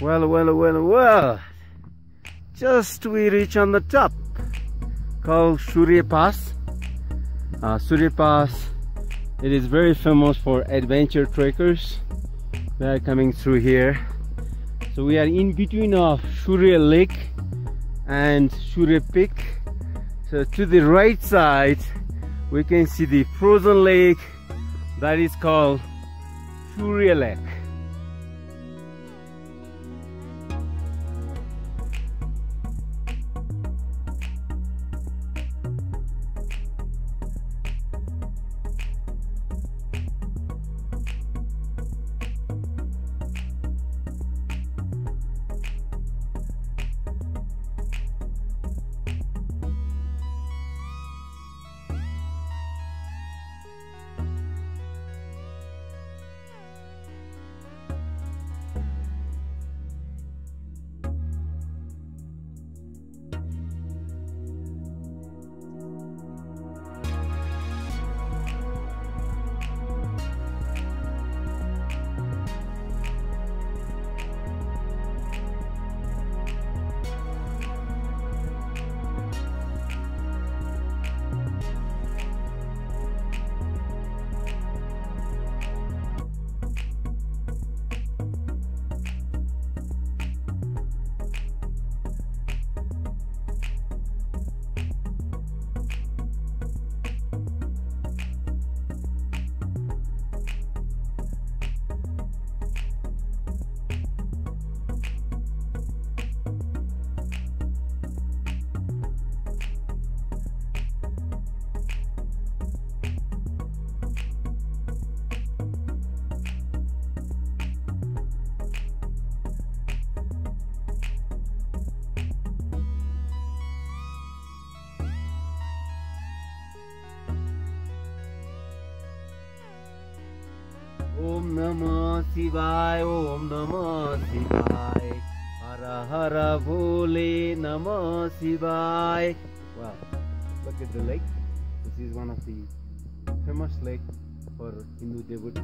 Well, well, well, well. Just we reach on the top called Surya Pass. Uh, Surya Pass, it is very famous for adventure trekkers. They are coming through here. So we are in between of Surya Lake and Surya Peak. So to the right side, we can see the frozen lake that is called Surya Lake. Om Namah Shivaya, Om Namah Shivaya, Hara Hara Bole Namah Shivaya. Wow, look at the lake. This is one of the famous lake for Hindu devotees.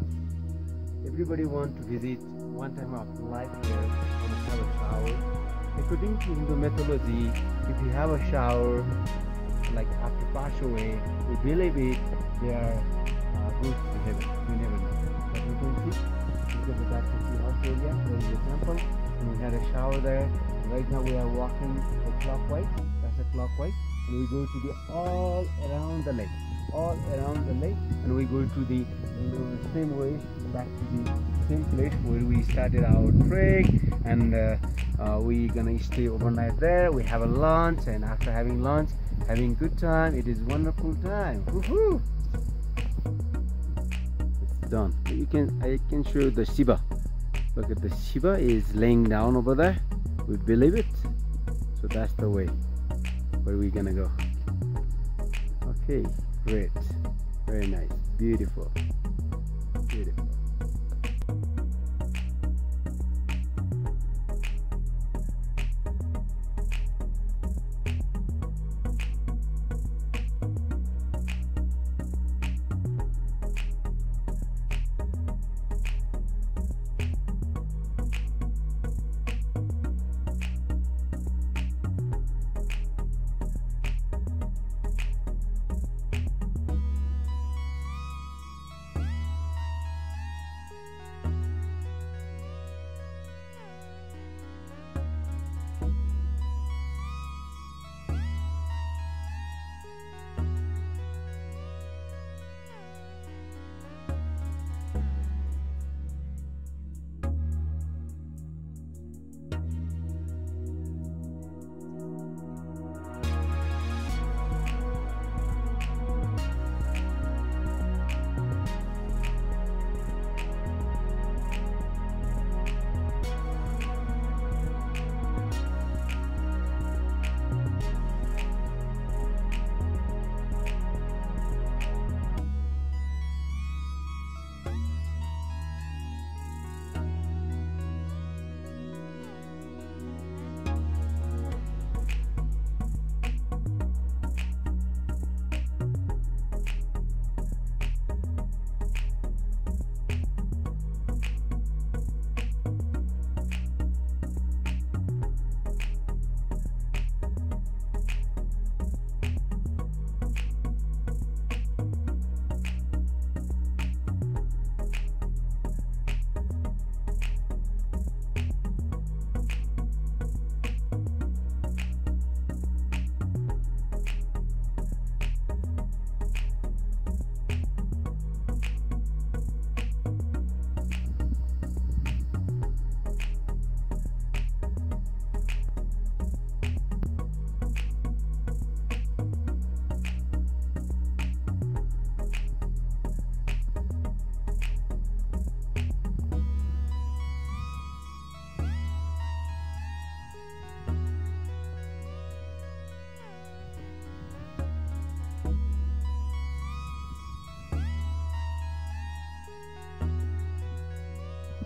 Everybody want to visit one time of life here and have a shower. According to Hindu mythology, if you have a shower, like after pass away, we believe it, they are uh, good to heaven. Never see, because of that country, Australia, there is a temple, and we had a shower there. Right now we are walking clockwise, that's a clockwise, and we go to the all around the lake, all around the lake, and we go to the uh, same way back to the same place where we started our trek, and uh, uh, we gonna stay overnight there. We have a lunch, and after having lunch, having good time, it is wonderful time. Woohoo! Done. You can I can show you the Shiva. Look at the Shiva is laying down over there. We believe it. So that's the way where we gonna go. Okay, great. Very nice. Beautiful. Beautiful.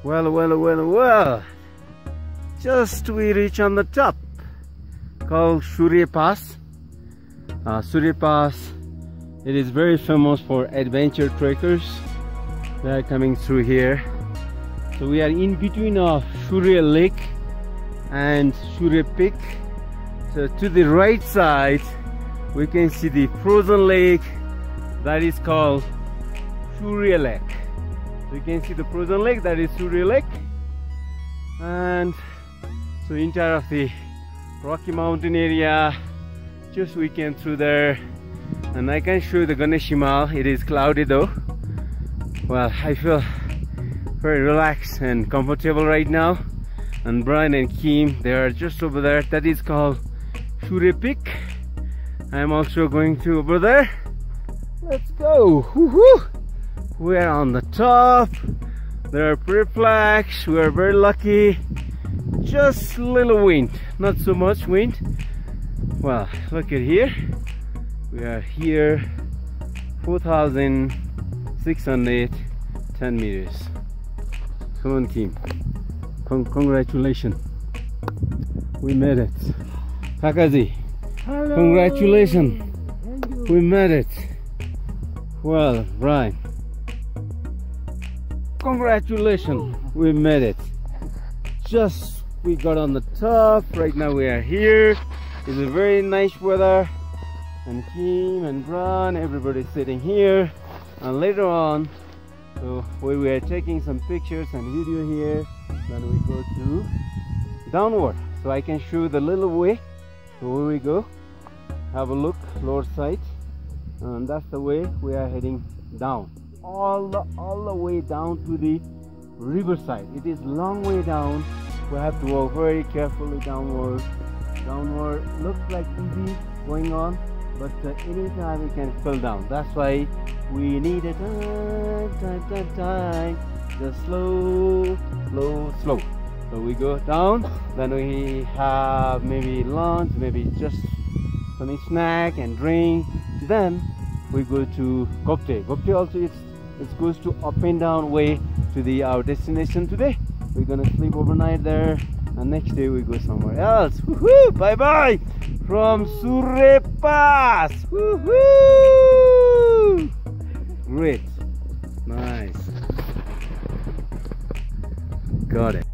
Well, well, well, well. Just we reach on the top called Surya Pass. Uh, Surya Pass, it is very famous for adventure trekkers that are coming through here. So we are in between of Surya Lake and Surya Peak. So to the right side, we can see the frozen lake that is called Surya Lake. So you can see the frozen lake that is Surya Lake. And so entire of the Rocky Mountain area, just we came through there. And I can show you the Ganesh Himal. It is cloudy though. Well, I feel very relaxed and comfortable right now. And Brian and Kim, they are just over there. That is called Surya Peak. I'm also going to over there. Let's go. We're on the top. There are pretty flags. We are very lucky. Just little wind, not so much wind. Well, look at here. We are here 4,610 meters. Come on, team. Con congratulations. We made it. Takazi, Hello. congratulations. We made it. Well, Brian. Congratulations. We made it. Just we got on the top. Right now we are here. It's a very nice weather. And Kim and Brian, everybody's sitting here. And later on, so we were taking some pictures and video here. Then we go to downward. So I can show the little way. So where we go. Have a look, lower side. And that's the way we are heading down. All the all the way down to the riverside. It is long way down. We have to walk very carefully downward. Downward looks like easy going on, but uh, anytime we can fall down. That's why we need a time, time, time, time. Just slow, slow, slow. So we go down, then we have maybe lunch, maybe just some snack and drink. Then we go to Ghopte. Ghopte also it's it goes to up and down way to the our destination today. We're gonna sleep overnight there and next day we go somewhere else. Woohoo! Bye bye from Surya Pass. Woohoo! Great. Nice. Got it.